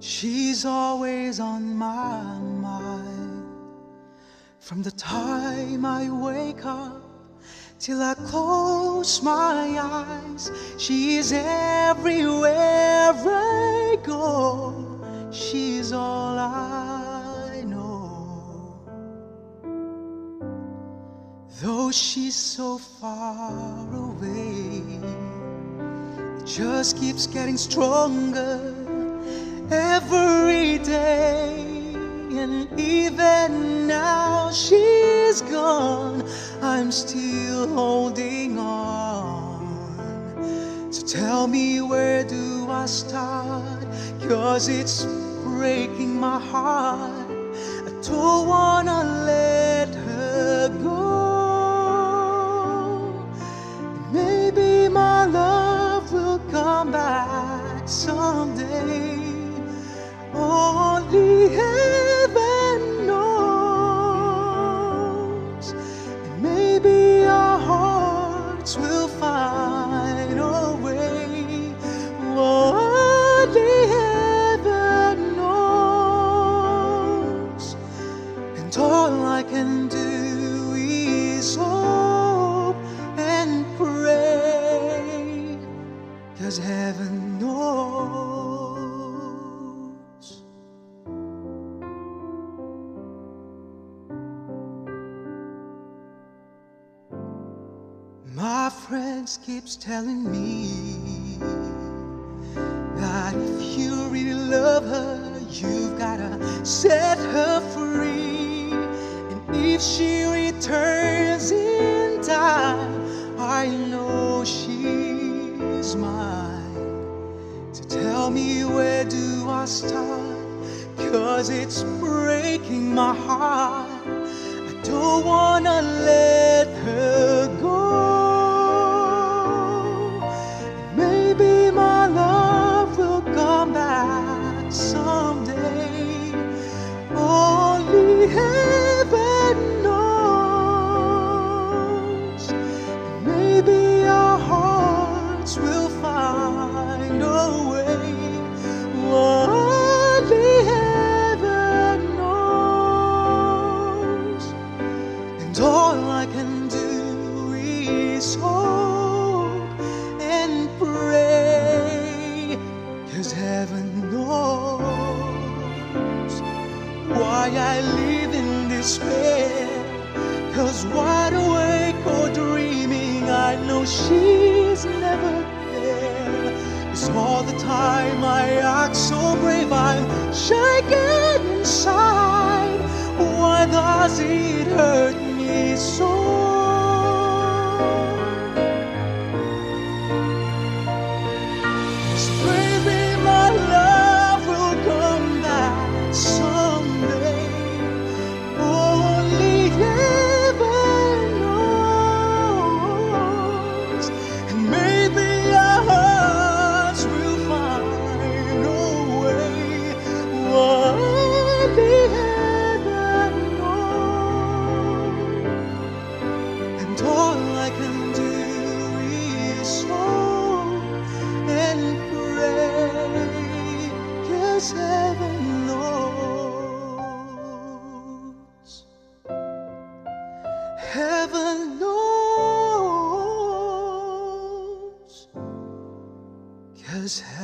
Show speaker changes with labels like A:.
A: She's always on my mind. From the time I wake up till I close my eyes, she's everywhere I go. She's all I know. Though she's so far away, it just keeps getting stronger every day. And even now she's gone, I'm still holding on. So tell me where do I start? Cause it's breaking my heart. I don't wanna let her go. Maybe my love will come back someday. Only heaven knows. And maybe our hearts will find a way. Only heaven knows. And all I can do is hope and pray. Cause heaven knows. Friends keeps telling me that if you really love her, you've gotta set her free. And if she returns in time, I know she's mine. So tell me where do I start? Cause it's breaking my heart. I don't wanna let why I live in despair. Cause wide awake or dreaming, I know she's never there. It's all the time I act so brave, I'm shaking inside. Why does it hurt me so? Knows.